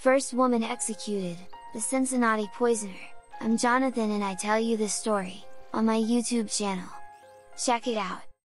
First woman executed, the Cincinnati poisoner. I'm Jonathan and I tell you this story, on my YouTube channel. Check it out!